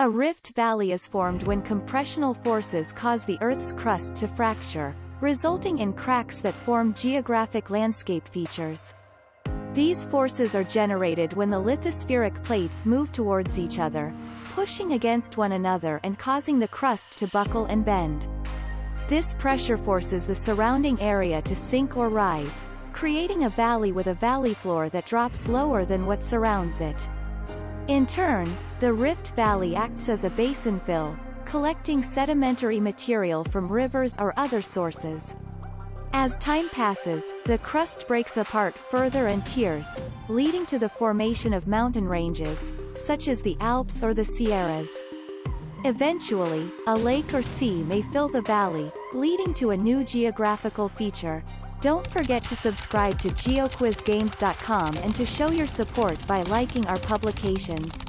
A rift valley is formed when compressional forces cause the Earth's crust to fracture, resulting in cracks that form geographic landscape features. These forces are generated when the lithospheric plates move towards each other, pushing against one another and causing the crust to buckle and bend. This pressure forces the surrounding area to sink or rise, creating a valley with a valley floor that drops lower than what surrounds it. In turn, the Rift Valley acts as a basin fill, collecting sedimentary material from rivers or other sources. As time passes, the crust breaks apart further and tears, leading to the formation of mountain ranges, such as the Alps or the Sierras. Eventually, a lake or sea may fill the valley, leading to a new geographical feature. Don't forget to subscribe to GeoQuizGames.com and to show your support by liking our publications.